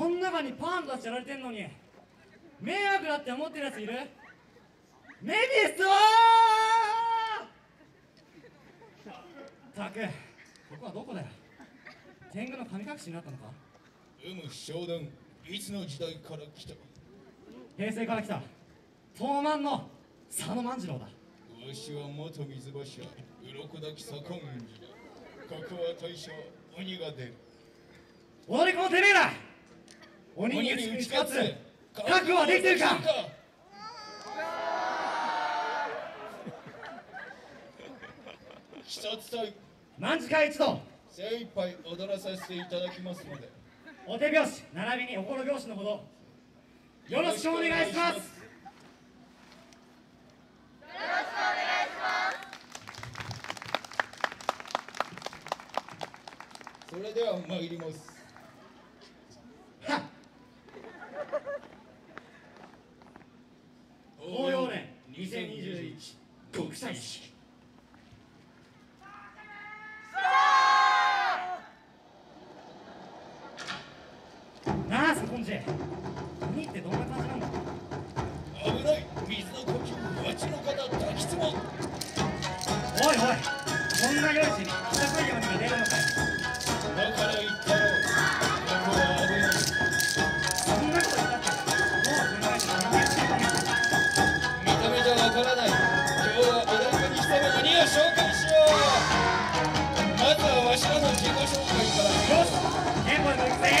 こん中にパーンとやられてんのに。迷惑だって思ってるやついる？メビストたくここはどこだよ？天狗の神隠しになったのか？うむ商談？いつの時代から来た？わ平成から来た。東満の佐野万次郎だ。しは元水柱鱗滝左近寺だ。ここは大将鬼が出る。踊り子のてめえら鬼に打ち勝つ。覚悟はできてるか？一つと何時間一度？精一杯踊らさせていただきますので。お手拍子並びにおころ拍子のほど。よろしくお願いします。それでは参りますはっ応用年2021国際式なあ左近寺鬼ってどんな感じなんだ。危ない。水の呼吸。町の方抱きつもおいおい。こんな夜市に。人食の自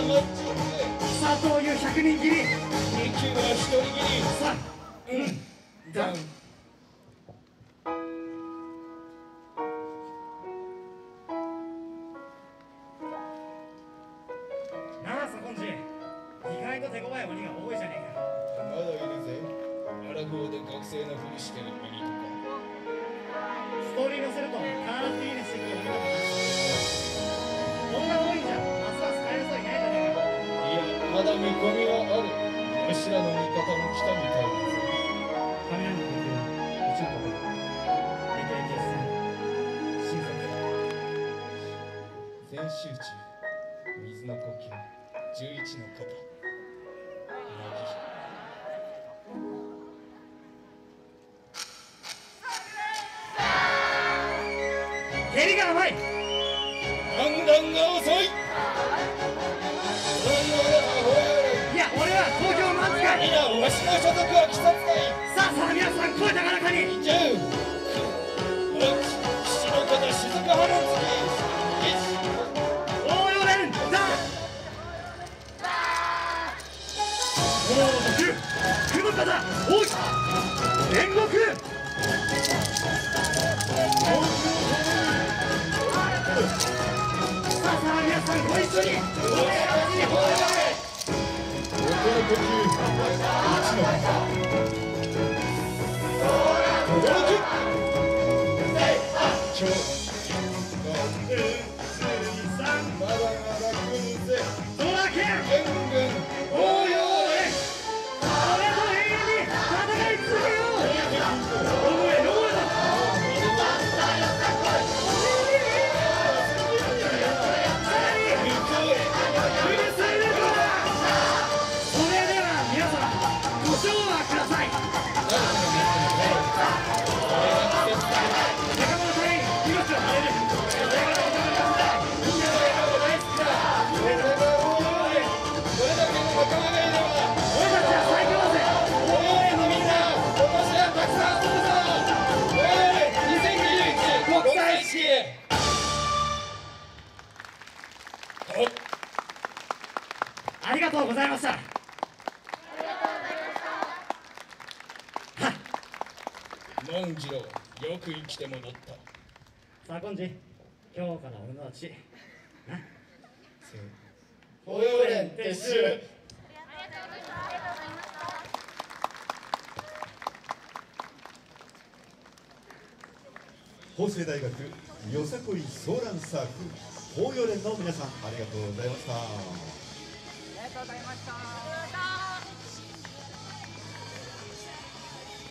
佐藤優100人切り2級は一人切りさあうん。ダウンなあ左近寺意外と手強い鬼が多いじゃねえかまだいるぜアラフォーで学生のふりしてる鬼とかストーリー載せると必ずいいねしてくるまだ見込みはあるわしらの味方も来たみたいだぜ雷の呼吸宇宙国歴々決戦新作全集中水の呼吸11の肩蹴りが甘い判断が遅い！京マンツ会いやわしの所属は鬼殺隊さあさあ皆さん声高らかに。じゃう岸の方静か派の次応用連だ王国組む方おい煉獄さあさあ皆さんご一緒に。まだまだ来るぜドラケンした。万次郎よく生きて戻った。さあコンジ今日から俺の父保養連撤収法政大学よさこいソーランサークル法要連の皆さんありがとうございました。ありがありがとうございました。